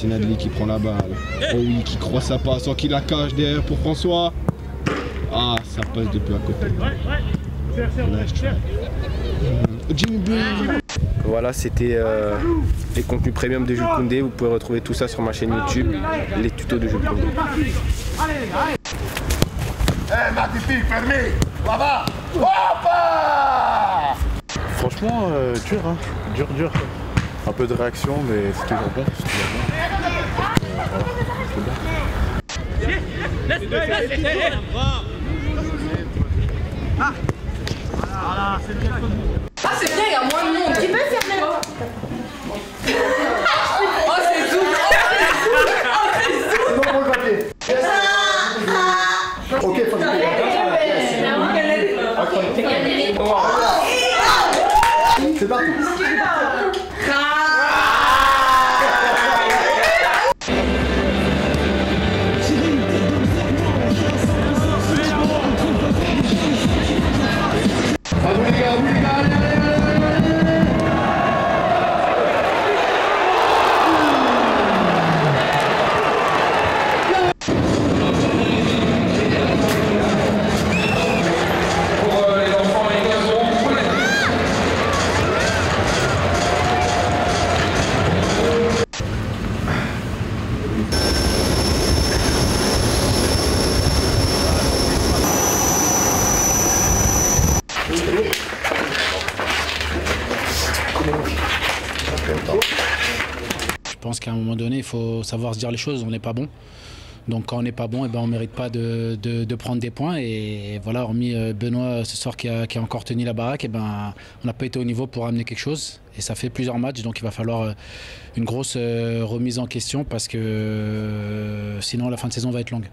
Tinadli qui prend la balle. Oh oui, qui croit sa passe, sans qu'il la cache derrière pour François. Ah, ça passe depuis à côté. Jimmy Blue. Voilà, c'était euh, les contenus premium de Jules Koundé. Vous pouvez retrouver tout ça sur ma chaîne YouTube, les tutos de Jules Koundé. Eh, magnifique, fermé Là-bas Franchement, euh, dur, hein. dur, dur. Un peu de réaction, mais c'est c'est toujours bon. Ah, c'est bien, il y a moins de monde. Tu peux fermer Oh, c'est tout C'est bon pour le papier Ok, faut C'est parti Je pense qu'à un moment donné, il faut savoir se dire les choses. On n'est pas bon. Donc quand on n'est pas bon, eh ben, on ne mérite pas de, prendre des points. Et voilà, hormis euh, Benoît ce soir qui a, encore tenu la baraque, eh ben, on n'a pas été au niveau pour amener quelque chose. Et ça fait plusieurs matchs, donc il va falloir euh, une grosse euh, remise en question parce que sinon la fin de saison va être longue.